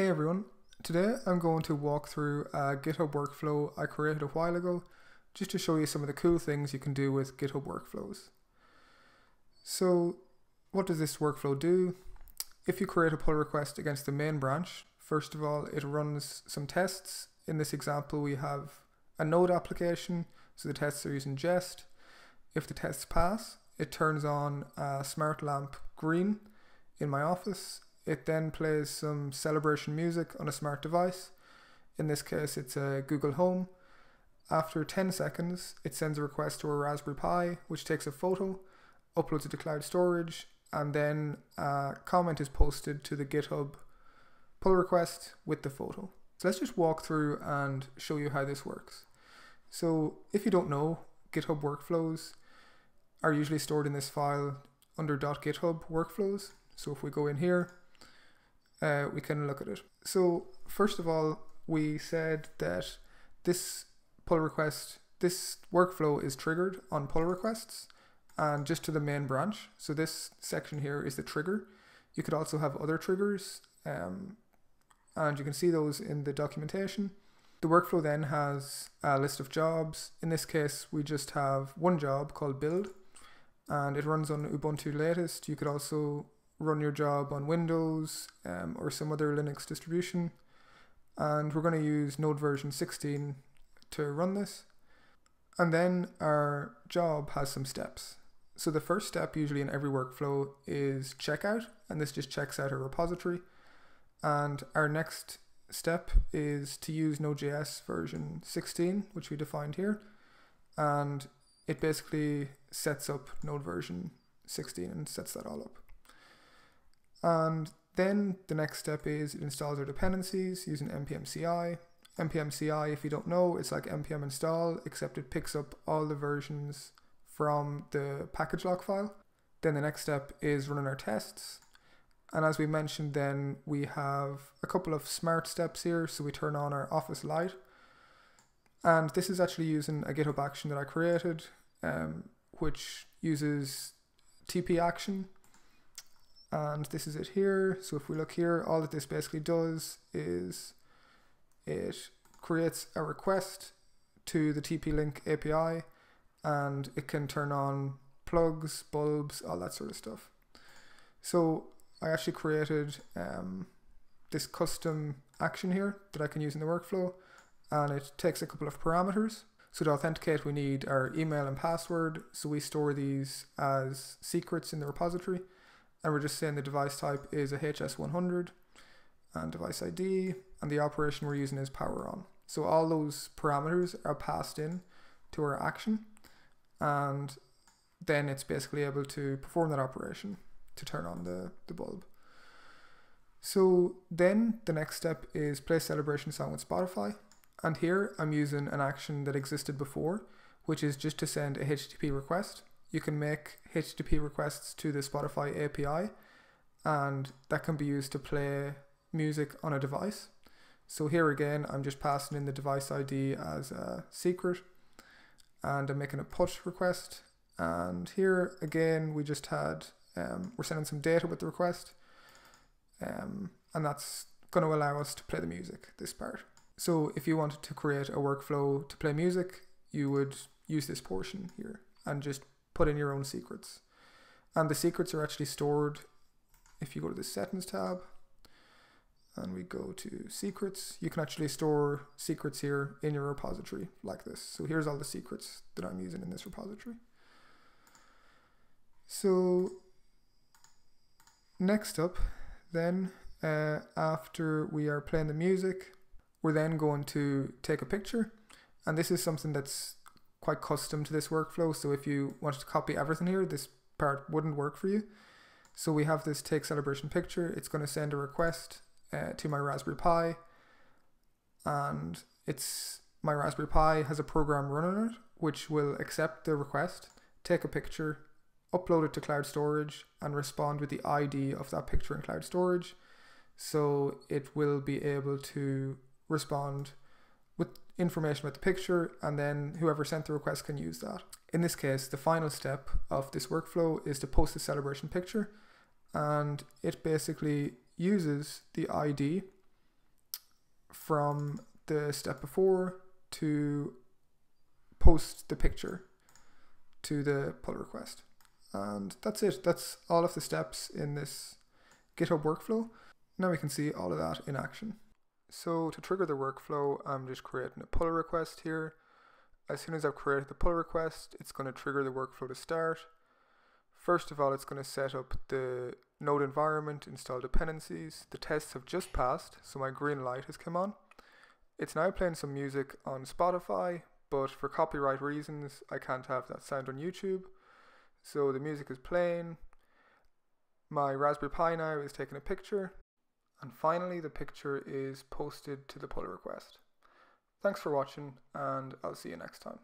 Hey everyone, today I'm going to walk through a GitHub workflow I created a while ago just to show you some of the cool things you can do with GitHub workflows. So what does this workflow do? If you create a pull request against the main branch, first of all it runs some tests. In this example we have a node application, so the tests are using Jest. If the tests pass, it turns on a smart lamp green in my office. It then plays some celebration music on a smart device. In this case, it's a Google Home. After 10 seconds, it sends a request to a Raspberry Pi, which takes a photo, uploads it to cloud storage, and then a comment is posted to the GitHub pull request with the photo. So let's just walk through and show you how this works. So if you don't know, GitHub workflows are usually stored in this file under .github workflows. So if we go in here, uh, we can look at it. So first of all, we said that this pull request, this workflow is triggered on pull requests and just to the main branch. So this section here is the trigger. You could also have other triggers um, and you can see those in the documentation. The workflow then has a list of jobs. In this case, we just have one job called build and it runs on Ubuntu latest. You could also run your job on Windows um, or some other Linux distribution. And we're going to use Node version 16 to run this. And then our job has some steps. So the first step usually in every workflow is checkout, and this just checks out a repository. And our next step is to use Node.js version 16, which we defined here. And it basically sets up Node version 16 and sets that all up. And then the next step is it installs our dependencies using npm CI. npm CI, if you don't know, it's like npm install, except it picks up all the versions from the package lock file. Then the next step is running our tests. And as we mentioned, then we have a couple of smart steps here. So we turn on our Office Light. And this is actually using a GitHub action that I created, um, which uses TP action. And this is it here. So if we look here, all that this basically does is it creates a request to the TP Link API and it can turn on plugs, bulbs, all that sort of stuff. So I actually created um, this custom action here that I can use in the workflow and it takes a couple of parameters. So to authenticate we need our email and password so we store these as secrets in the repository and we're just saying the device type is a HS100 and device ID and the operation we're using is power on. So all those parameters are passed in to our action and then it's basically able to perform that operation to turn on the, the bulb. So then the next step is play celebration song with Spotify. And here I'm using an action that existed before, which is just to send a HTTP request. You can make HTTP requests to the Spotify API, and that can be used to play music on a device. So here again, I'm just passing in the device ID as a secret, and I'm making a put request. And here again, we just had um, we're sending some data with the request, um, and that's going to allow us to play the music, this part. So if you wanted to create a workflow to play music, you would use this portion here and just put in your own secrets. And the secrets are actually stored if you go to the settings tab and we go to secrets, you can actually store secrets here in your repository like this. So here's all the secrets that I'm using in this repository. So Next up, then, uh, after we are playing the music, we're then going to take a picture. And this is something that's quite custom to this workflow. So if you wanted to copy everything here, this part wouldn't work for you. So we have this take celebration picture. It's going to send a request uh, to my Raspberry Pi. And it's my Raspberry Pi has a program running it, which will accept the request, take a picture, upload it to cloud storage and respond with the ID of that picture in cloud storage. So it will be able to respond with information about the picture and then whoever sent the request can use that. In this case, the final step of this workflow is to post the celebration picture and it basically uses the ID from the step before to post the picture to the pull request. And that's it. That's all of the steps in this GitHub workflow. Now we can see all of that in action. So to trigger the workflow, I'm just creating a pull request here. As soon as I've created the pull request, it's going to trigger the workflow to start. First of all, it's going to set up the node environment, install dependencies. The tests have just passed, so my green light has come on. It's now playing some music on Spotify, but for copyright reasons, I can't have that sound on YouTube. So the music is playing. My Raspberry Pi now is taking a picture. And finally, the picture is posted to the pull request. Thanks for watching, and I'll see you next time.